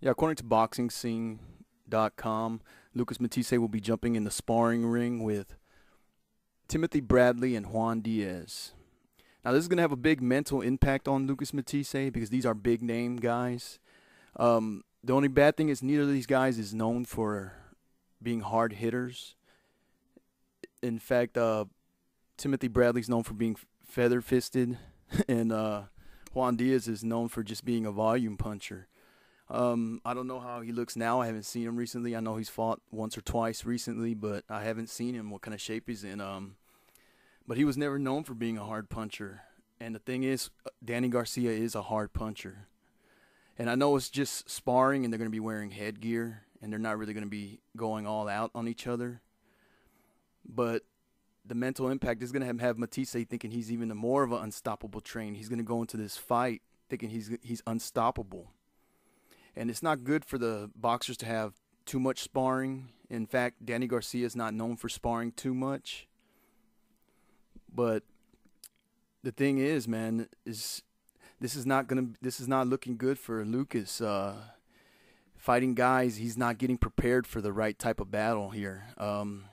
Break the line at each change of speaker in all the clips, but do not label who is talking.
Yeah, according to BoxingScene.com, Lucas Matthysse will be jumping in the sparring ring with Timothy Bradley and Juan Diaz. Now, this is going to have a big mental impact on Lucas Matthysse because these are big name guys. Um, the only bad thing is neither of these guys is known for being hard hitters. In fact, uh, Timothy Bradley's known for being feather fisted, and uh, Juan Diaz is known for just being a volume puncher. Um, I don't know how he looks now. I haven't seen him recently. I know he's fought once or twice recently, but I haven't seen him. What kind of shape he's in? Um, but he was never known for being a hard puncher. And the thing is, uh, Danny Garcia is a hard puncher. And I know it's just sparring, and they're going to be wearing headgear, and they're not really going to be going all out on each other. But the mental impact is going to have, have Matthysse thinking he's even more of an unstoppable train. He's going to go into this fight thinking he's he's unstoppable, and it's not good for the boxers to have too much sparring. In fact, Danny Garcia is not known for sparring too much. But the thing is, man, is this is not gonna this is not looking good for Lucas. Uh, fighting guys, he's not getting prepared for the right type of battle here. Um,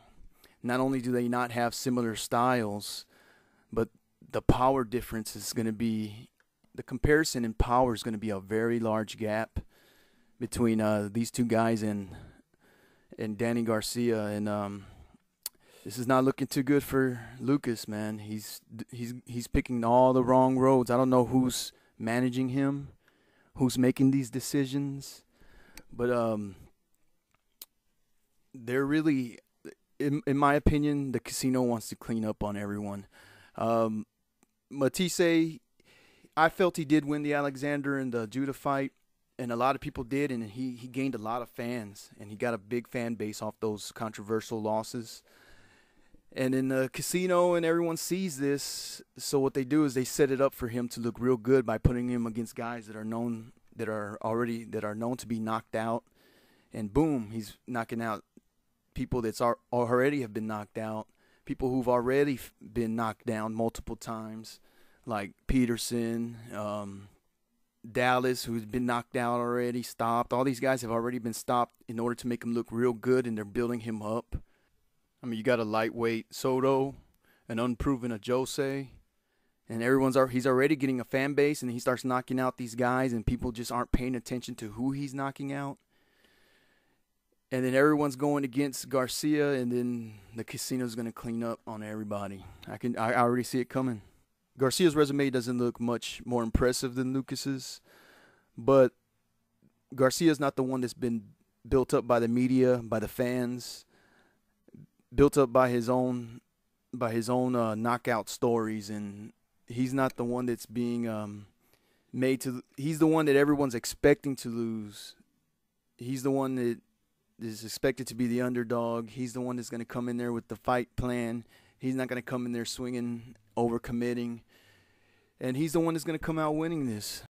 not only do they not have similar styles, but the power difference is going to be the comparison in power is going to be a very large gap between uh, these two guys and and Danny Garcia and um, this is not looking too good for Lucas, man. He's he's he's picking all the wrong roads. I don't know who's managing him, who's making these decisions, but um, they're really, in in my opinion, the casino wants to clean up on everyone. Um, Matthysse, I felt he did win the Alexander and the Judah fight, and a lot of people did, and he he gained a lot of fans, and he got a big fan base off those controversial losses. And in the casino and everyone sees this so what they do is they set it up for him to look real good by putting him against guys that are known that are already that are known to be knocked out. And boom he's knocking out people that's already have been knocked out people who've already been knocked down multiple times like peterson um, dallas who's been knocked out already stopped all these guys have already been stopped in order to make him look real good and they're building him up I mean, you got a lightweight Soto, an unproven Ajose, and everyone's he's already getting a fan base, and he starts knocking out these guys, and people just aren't paying attention to who he's knocking out. And then everyone's going against Garcia, and then the casino's going to clean up on everybody. I can I already see it coming. Garcia's resume doesn't look much more impressive than Lucas's, but Garcia's not the one that's been built up by the media, by the fans built up by his own by his own uh, knockout stories, and he's not the one that's being um, made to. He's the one that everyone's expecting to lose. He's the one that is expected to be the underdog. He's the one that's going to come in there with the fight plan. He's not going to come in there swinging, over committing, and he's the one that's going to come out winning this.